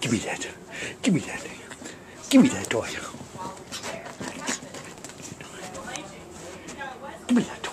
Give me that. Give me that. Give me that toy. Give me that.